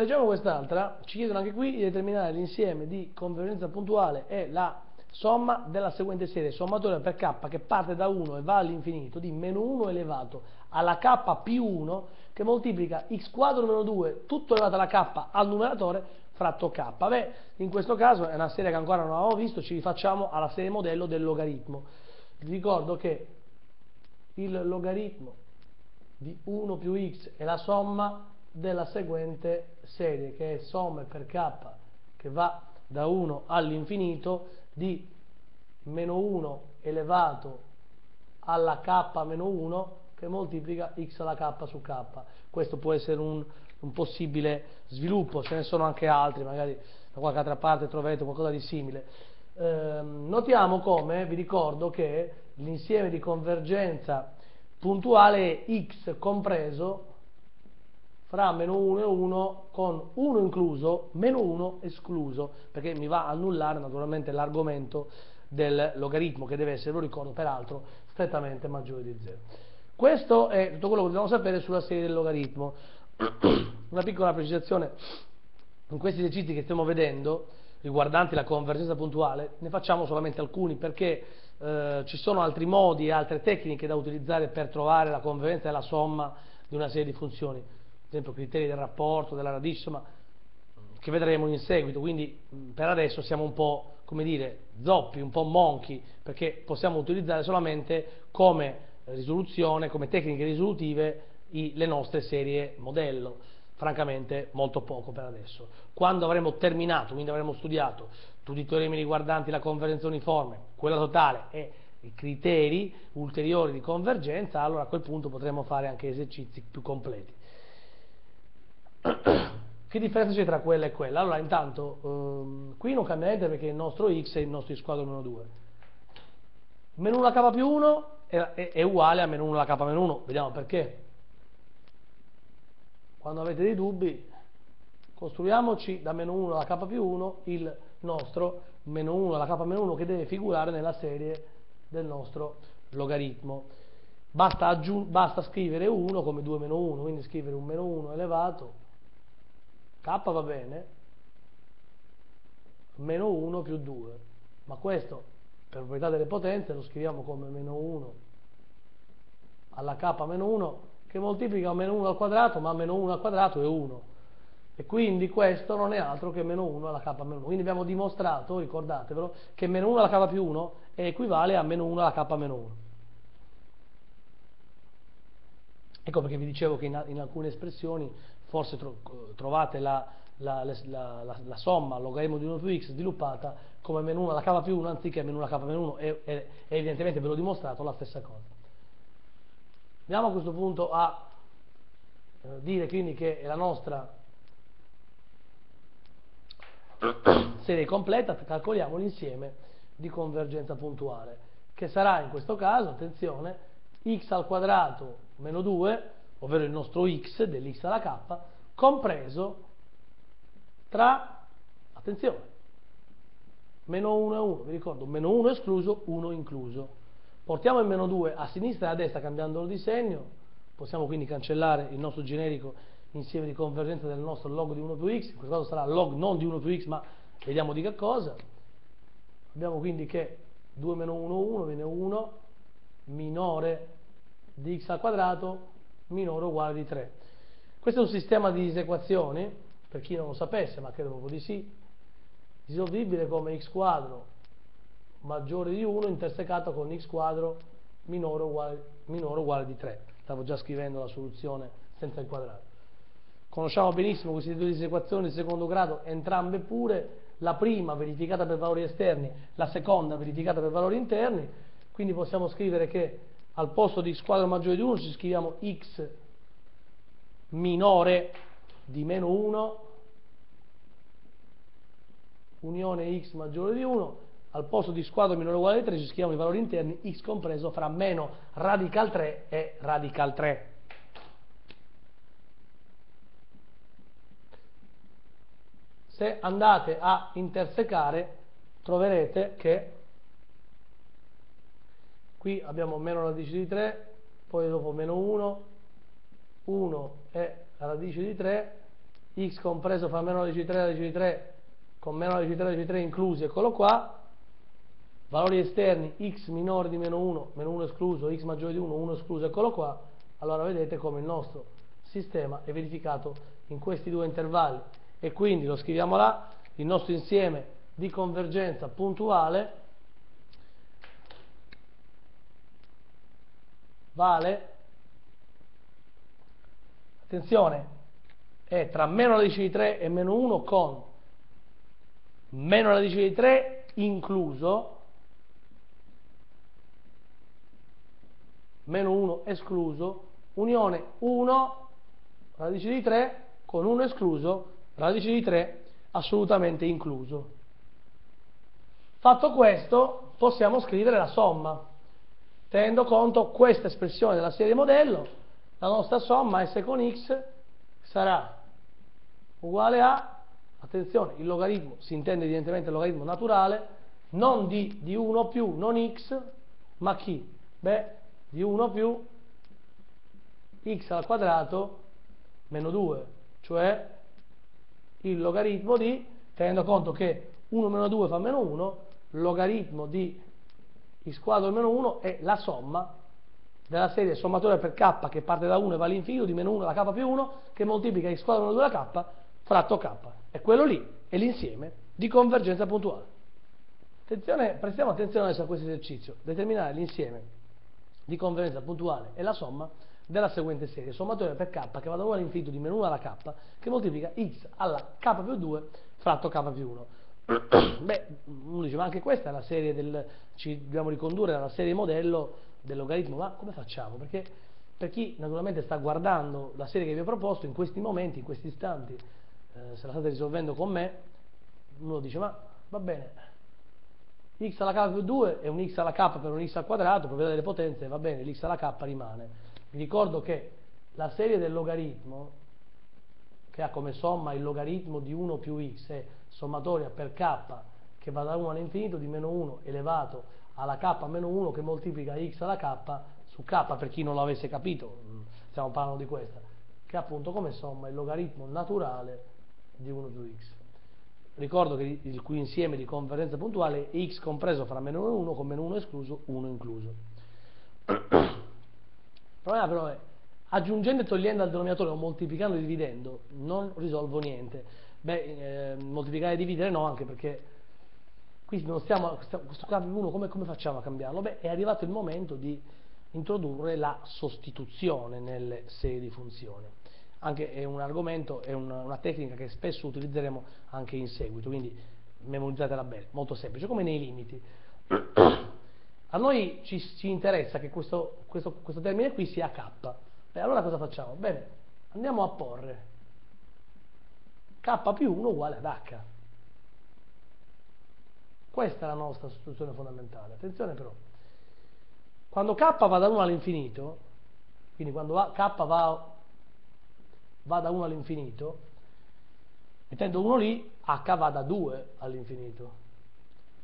Leggiamo quest'altra, ci chiedono anche qui di determinare l'insieme di convergenza puntuale e la somma della seguente serie, sommatoria per k che parte da 1 e va all'infinito di meno 1 elevato alla k più 1 che moltiplica x quadro meno 2 tutto elevato alla k al numeratore fratto k. Beh, in questo caso è una serie che ancora non avevamo visto, ci rifacciamo alla serie modello del logaritmo. Vi ricordo che il logaritmo di 1 più x è la somma della seguente serie che è somme per k che va da 1 all'infinito di meno 1 elevato alla k meno 1 che moltiplica x alla k su k. Questo può essere un, un possibile sviluppo, ce ne sono anche altri, magari da qualche altra parte troverete qualcosa di simile. Eh, notiamo come, vi ricordo che l'insieme di convergenza puntuale è x compreso fra meno 1 e 1 con 1 incluso, meno 1 escluso, perché mi va a annullare naturalmente l'argomento del logaritmo che deve essere, lo ricordo peraltro, strettamente maggiore di 0. Questo è tutto quello che dobbiamo sapere sulla serie del logaritmo. Una piccola precisazione, in questi esercizi che stiamo vedendo, riguardanti la convergenza puntuale, ne facciamo solamente alcuni perché eh, ci sono altri modi e altre tecniche da utilizzare per trovare la convergenza e la somma di una serie di funzioni esempio criteri del rapporto, della radice, insomma, che vedremo in seguito, quindi per adesso siamo un po', come dire, zoppi, un po' monchi, perché possiamo utilizzare solamente come risoluzione, come tecniche risolutive i, le nostre serie modello, francamente molto poco per adesso. Quando avremo terminato, quindi avremo studiato tutti i teoremi riguardanti la convergenza uniforme, quella totale e i criteri ulteriori di convergenza, allora a quel punto potremo fare anche esercizi più completi. Che differenza c'è tra quella e quella? Allora, intanto, ehm, qui non cambia niente perché il nostro x è il nostro x quadro meno 2. Meno 1 alla k più 1 è, è, è uguale a meno 1 alla k meno 1. Vediamo perché. Quando avete dei dubbi, costruiamoci da meno 1 alla k più 1 il nostro meno 1 alla k meno 1 che deve figurare nella serie del nostro logaritmo. Basta, basta scrivere 1 come 2 meno 1, quindi scrivere un meno 1 elevato K va bene, meno 1 più 2, ma questo per proprietà delle potenze lo scriviamo come meno 1 alla K meno 1 che moltiplica meno 1 al quadrato, ma meno 1 al quadrato è 1. E quindi questo non è altro che meno 1 alla K meno 1. Quindi abbiamo dimostrato, ricordatevelo, che meno 1 alla K più 1 è equivale a meno 1 alla K meno 1. Ecco perché vi dicevo che in, in alcune espressioni forse tro trovate la, la, la, la, somma logaritmo di 1 più x sviluppata come meno 1 alla k più 1 anziché meno 1 alla k meno 1 e, e, e evidentemente ve l'ho dimostrato la stessa cosa. Andiamo a questo punto a eh, dire quindi che la nostra serie completa, calcoliamo l'insieme di convergenza puntuale, che sarà in questo caso, attenzione, x al quadrato meno 2 ovvero il nostro x dell'x alla k, compreso tra, attenzione, meno 1 e 1, vi ricordo, meno 1 escluso, 1 incluso. Portiamo il meno 2 a sinistra e a destra cambiando il disegno, possiamo quindi cancellare il nostro generico insieme di convergenza del nostro log di 1 più x, in questo caso sarà log non di 1 più x, ma vediamo di che cosa. Abbiamo quindi che 2 meno 1, 1, viene 1 minore di x al quadrato minore o uguale di 3. Questo è un sistema di disequazioni, per chi non lo sapesse, ma credo proprio di sì, risolvibile come x quadro maggiore di 1 intersecato con x quadro minore o uguale, minore o uguale di 3. Stavo già scrivendo la soluzione senza il quadrato. Conosciamo benissimo queste due disequazioni di secondo grado, entrambe pure, la prima verificata per valori esterni, la seconda verificata per valori interni, quindi possiamo scrivere che al posto di squadra maggiore di 1 ci scriviamo x minore di meno 1 unione x maggiore di 1 al posto di squadra minore uguale di 3 ci scriviamo i valori interni x compreso fra meno radical 3 e radical 3 se andate a intersecare troverete che qui abbiamo meno radice di 3 poi dopo meno 1 1 è radice di 3 x compreso fra meno 12 di 3 e 12 di 3 con meno 12 di 3 e 12 di 3 inclusi, eccolo qua, valori esterni x minore di meno 1, meno 1 escluso, x maggiore di 1, 1 escluso, eccolo qua, allora vedete come il nostro sistema è verificato in questi due intervalli. E quindi lo scriviamo là, il nostro insieme di convergenza puntuale vale, attenzione, è tra meno radice di 3 e meno 1 con meno radice di 3 incluso meno 1 escluso unione 1 radice di 3 con 1 escluso radice di 3 assolutamente incluso. Fatto questo possiamo scrivere la somma tenendo conto questa espressione della serie modello la nostra somma s con x sarà uguale a, attenzione, il logaritmo, si intende evidentemente il logaritmo naturale, non di, di 1 più, non x, ma chi? Beh, di 1 più x al quadrato meno 2, cioè il logaritmo di, tenendo conto che 1 meno 2 fa meno 1, logaritmo di x quadro meno 1 è la somma della serie sommatoria per k che parte da 1 e va all'infinito di meno 1 alla k più 1 che moltiplica x quadro meno 2 alla k fratto k. E quello lì è l'insieme di convergenza puntuale. Attenzione, prestiamo attenzione adesso a questo esercizio. Determinare l'insieme di convergenza puntuale e la somma della seguente serie, sommatoria per k che va da 1 all'infinito di meno 1 alla k, che moltiplica x alla k più 2 fratto k più 1. Beh, uno dice, ma anche questa è la serie del, ci dobbiamo ricondurre alla serie modello del logaritmo, ma come facciamo? Perché per chi naturalmente sta guardando la serie che vi ho proposto, in questi momenti, in questi istanti, eh, se la state risolvendo con me, uno dice ma va bene, x alla k più 2 è un x alla k per un x al quadrato, proprietà delle potenze, va bene, l'x alla k rimane. Vi ricordo che la serie del logaritmo, che ha come somma il logaritmo di 1 più x, è sommatoria per k che va da 1 all'infinito di meno 1 elevato alla k meno 1 che moltiplica x alla k su k, per chi non l'avesse capito, mm, stiamo parlando di questa, che ha appunto come somma il logaritmo naturale di 1 più x. Ricordo che il cui insieme di convergenza puntuale è x compreso fra meno 1 e 1 con meno 1 escluso, 1 incluso. Il problema però è, aggiungendo e togliendo al denominatore o moltiplicando e dividendo, non risolvo niente. Beh, eh, moltiplicare e dividere no, anche perché qui non stiamo, questo capo 1 come, come facciamo a cambiarlo? Beh, è arrivato il momento di introdurre la sostituzione nelle serie di funzioni anche è un argomento, è una, una tecnica che spesso utilizzeremo anche in seguito, quindi memorizzatela bene, molto semplice, come nei limiti. A noi ci, ci interessa che questo, questo, questo, termine qui sia k. Beh, allora cosa facciamo? Bene, andiamo a porre k più 1 uguale ad h. Questa è la nostra sostituzione fondamentale. Attenzione però, quando k va da 1 all'infinito, quindi quando k va va da 1 all'infinito, mettendo 1 lì, h va da 2 all'infinito.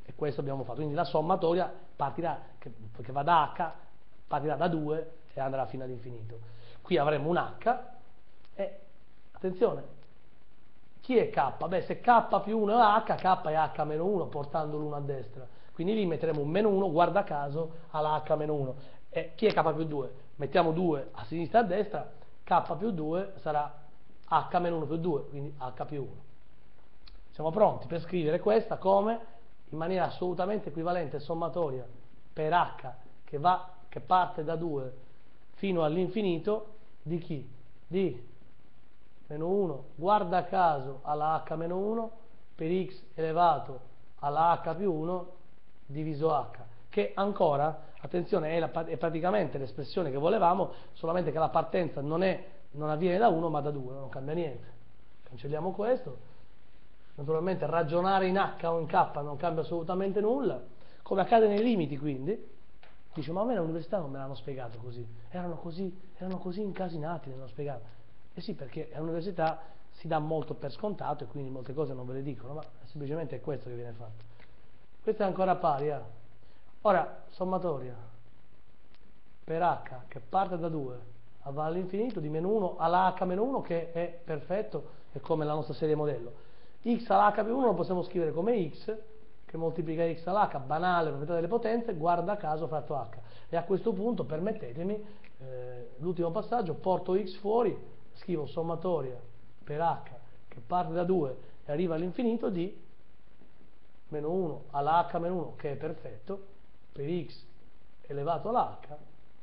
E questo abbiamo fatto. Quindi la sommatoria partirà, che, che va da h, partirà da 2 e andrà fino all'infinito. Qui avremo un h e, attenzione, chi è k? Beh, se k più 1 è h, k è h meno 1, portando l'1 a destra. Quindi lì metteremo un meno 1, guarda caso, alla h meno 1. E chi è k più 2? Mettiamo 2 a sinistra e a destra, k più 2 sarà h meno 1 più 2, quindi h più 1. Siamo pronti per scrivere questa come in maniera assolutamente equivalente e sommatoria per h che, va, che parte da 2 fino all'infinito di chi? Di meno 1, guarda caso alla h meno 1 per x elevato alla h più 1 diviso h, che ancora attenzione, è, la, è praticamente l'espressione che volevamo, solamente che la partenza non, è, non avviene da 1 ma da 2, non cambia niente. Cancelliamo questo. Naturalmente ragionare in H o in K non cambia assolutamente nulla, come accade nei limiti quindi. Dice, ma a me all'università non me l'hanno spiegato così, erano così, erano così incasinati, me l'hanno spiegato. Eh sì, perché all'università si dà molto per scontato e quindi molte cose non ve le dicono, ma semplicemente è questo che viene fatto. Questo è ancora pari, eh? Ora, sommatoria per h che parte da 2 va all'infinito di meno 1 alla h meno 1 che è perfetto, è come la nostra serie modello. x alla h più 1 lo possiamo scrivere come x che moltiplica x alla h, banale proprietà delle potenze, guarda caso fratto h. E a questo punto permettetemi, eh, l'ultimo passaggio, porto x fuori, scrivo sommatoria per h che parte da 2 e arriva all'infinito di meno 1 alla h meno 1 che è perfetto per x elevato alla h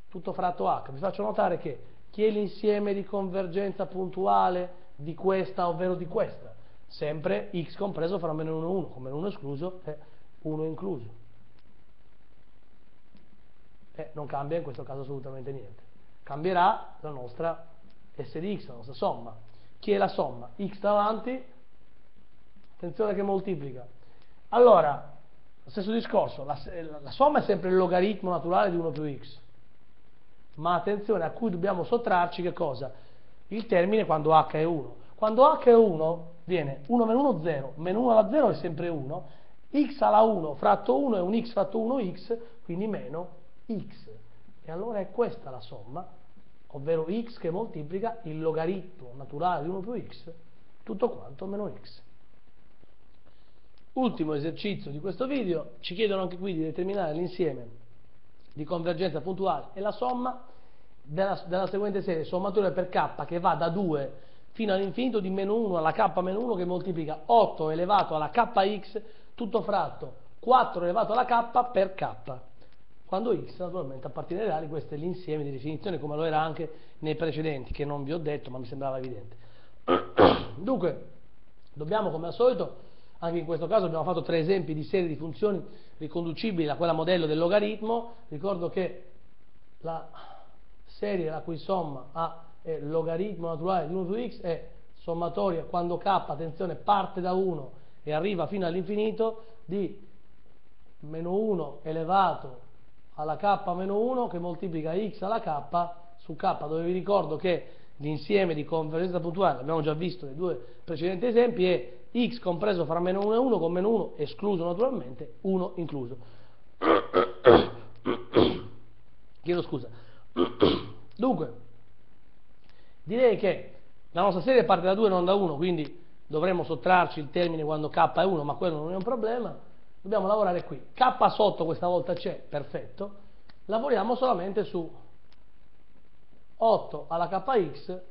tutto fratto h. Vi faccio notare che chi è l'insieme di convergenza puntuale di questa ovvero di questa? Sempre x compreso fra meno 1 e 1, con meno 1 escluso e 1 incluso. E non cambia in questo caso assolutamente niente. Cambierà la nostra S di x, la nostra somma. Chi è la somma? x davanti, attenzione che moltiplica. Allora, lo stesso discorso, la, la somma è sempre il logaritmo naturale di 1 più x ma attenzione a cui dobbiamo sottrarci che cosa? Il termine quando h è 1. Quando h è 1 viene 1 meno 1 0, meno 1 alla 0 è sempre 1, x alla 1 fratto 1 è un x fratto 1x, quindi meno x. E allora è questa la somma, ovvero x che moltiplica il logaritmo naturale di 1 più x, tutto quanto meno x. Ultimo esercizio di questo video, ci chiedono anche qui di determinare l'insieme di convergenza puntuale e la somma della, della seguente serie, sommatore per k che va da 2 fino all'infinito di meno 1 alla k meno 1 che moltiplica 8 elevato alla kx tutto fratto 4 elevato alla k per k quando x naturalmente appartiene reali questo è l'insieme di definizione come lo era anche nei precedenti che non vi ho detto ma mi sembrava evidente dunque dobbiamo come al solito anche in questo caso abbiamo fatto tre esempi di serie di funzioni riconducibili a quella modello del logaritmo. Ricordo che la serie la cui somma ha il logaritmo naturale di 1 più x è sommatoria quando k, attenzione, parte da 1 e arriva fino all'infinito di meno 1 elevato alla k meno 1 che moltiplica x alla k su k, dove vi ricordo che l'insieme di convergenza puntuale, l'abbiamo già visto nei due precedenti esempi, è x compreso fra meno 1 e 1 con meno 1 escluso naturalmente, 1 incluso. Chiedo scusa. Dunque, direi che la nostra serie parte da 2 e non da 1, quindi dovremmo sottrarci il termine quando k è 1, ma quello non è un problema. Dobbiamo lavorare qui. k sotto questa volta c'è, perfetto. Lavoriamo solamente su 8 alla kx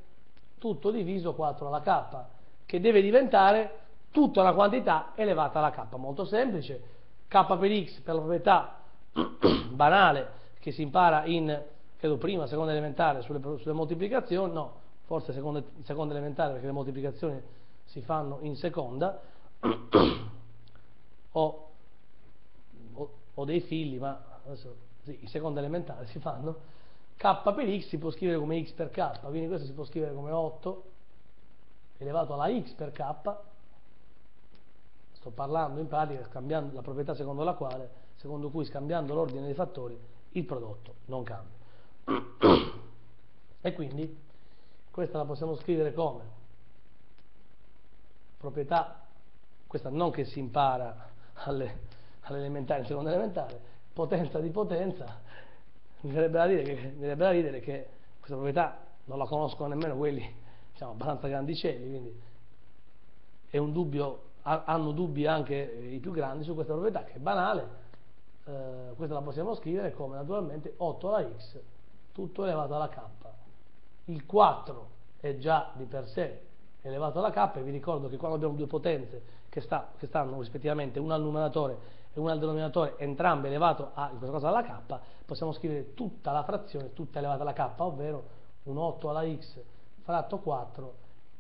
tutto diviso 4 alla k, che deve diventare tutta la quantità elevata alla k, molto semplice, k per x per la proprietà banale che si impara in, credo prima, seconda elementare sulle, sulle moltiplicazioni, no, forse seconda, seconda elementare perché le moltiplicazioni si fanno in seconda, o, o, dei figli, ma adesso sì, in seconda elementare si fanno, k per x si può scrivere come x per k, quindi questo si può scrivere come 8 elevato alla x per k, sto parlando in pratica scambiando la proprietà secondo la quale, secondo cui scambiando l'ordine dei fattori il prodotto non cambia. e quindi questa la possiamo scrivere come proprietà, questa non che si impara alle, all'elementare, seconda elementare, potenza di potenza, mi verrebbe da ridere che, da ridere che questa proprietà non la conoscono nemmeno quelli diciamo, abbastanza grandicelli, quindi è un dubbio hanno dubbi anche i più grandi su questa proprietà che è banale eh, questa la possiamo scrivere come naturalmente 8 alla x tutto elevato alla k. Il 4 è già di per sé elevato alla k e vi ricordo che quando abbiamo due potenze che, sta, che stanno rispettivamente una al numeratore e una al denominatore entrambe elevato a, in questo caso alla k possiamo scrivere tutta la frazione tutta elevata alla k ovvero un 8 alla x fratto 4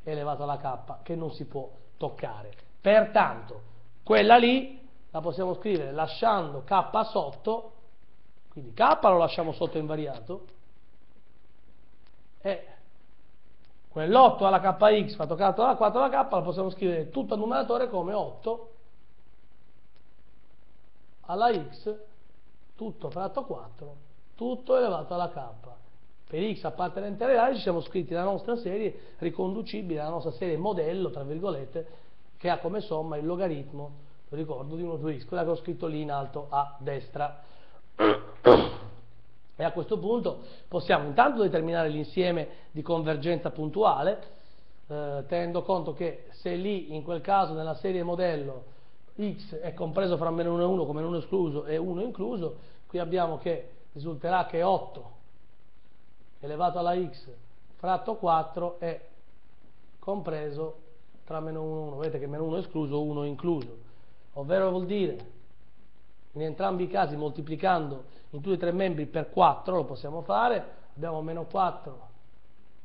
elevato alla k che non si può toccare. Pertanto, quella lì la possiamo scrivere lasciando k sotto, quindi k lo lasciamo sotto invariato, e quell'8 alla kx fatto 4 alla 4 alla k la possiamo scrivere tutto al numeratore come 8 alla x tutto fratto 4 tutto elevato alla k per x appartenente alle reali ci siamo scritti la nostra serie riconducibile alla nostra serie modello tra virgolette che ha come somma il logaritmo, lo ricordo, di 1 più x, quella che ho scritto lì in alto a destra. E a questo punto possiamo intanto determinare l'insieme di convergenza puntuale, eh, tenendo conto che se lì in quel caso nella serie modello x è compreso fra meno 1 e 1 come 1 escluso e 1 incluso, qui abbiamo che risulterà che 8 elevato alla x fratto 4 è compreso tra meno 1 e 1. Vedete che meno 1 è escluso, 1 è incluso. Ovvero vuol dire, in entrambi i casi moltiplicando in tutti e tre membri per 4, lo possiamo fare, abbiamo meno 4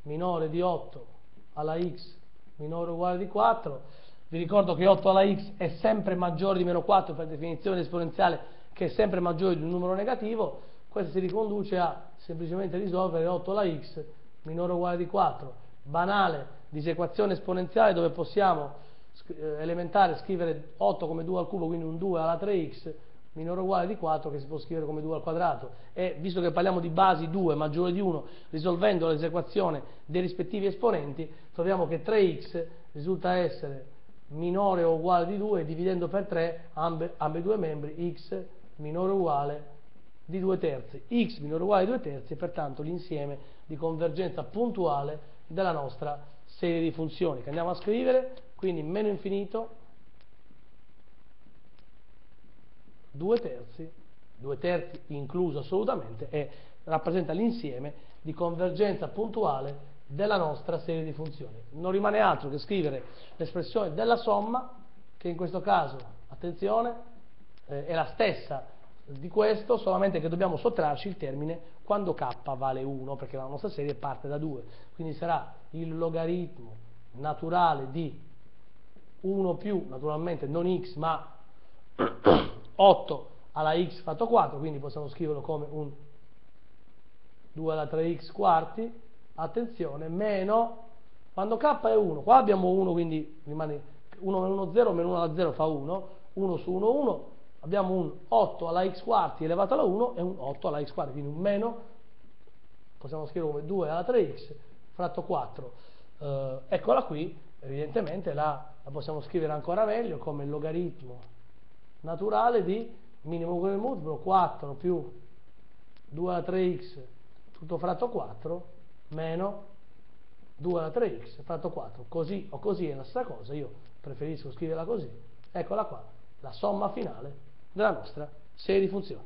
minore di 8 alla x minore o uguale di 4. Vi ricordo che 8 alla x è sempre maggiore di meno 4 per definizione esponenziale che è sempre maggiore di un numero negativo, questo si riconduce a semplicemente risolvere 8 alla x minore o uguale di 4. Banale disequazione esponenziale dove possiamo eh, elementare scrivere 8 come 2 al cubo, quindi un 2 alla 3x minore o uguale di 4 che si può scrivere come 2 al quadrato e visto che parliamo di basi 2 maggiore di 1 risolvendo l'esequazione dei rispettivi esponenti troviamo che 3x risulta essere minore o uguale di 2 dividendo per 3 ambe, ambedue membri x minore o uguale di 2 terzi, x minore o uguale di 2 terzi e pertanto l'insieme di convergenza puntuale della nostra serie di funzioni. Che andiamo a scrivere, quindi meno infinito 2 terzi, 2 terzi incluso assolutamente, e rappresenta l'insieme di convergenza puntuale della nostra serie di funzioni. Non rimane altro che scrivere l'espressione della somma, che in questo caso, attenzione, eh, è la stessa di questo, solamente che dobbiamo sottrarci il termine quando k vale 1, perché la nostra serie parte da 2. Quindi sarà il logaritmo naturale di 1 più, naturalmente non x, ma 8 alla x fatto 4, quindi possiamo scriverlo come un 2 alla 3x quarti, attenzione, meno, quando k è 1, qua abbiamo 1, quindi rimane 1 meno 1 0, meno 1 alla 0 fa 1, 1 su 1 1, abbiamo un 8 alla x quarti elevato alla 1 e un 8 alla x quarti, quindi un meno, possiamo scrivere come 2 alla 3x fratto 4. Eh, eccola qui, evidentemente la, la, possiamo scrivere ancora meglio come il logaritmo naturale di minimo come multiplo 4 più 2 alla 3x tutto fratto 4 meno 2 alla 3x fratto 4. Così o così è la stessa cosa, io preferisco scriverla così. Eccola qua, la somma finale della nostra serie di funzioni.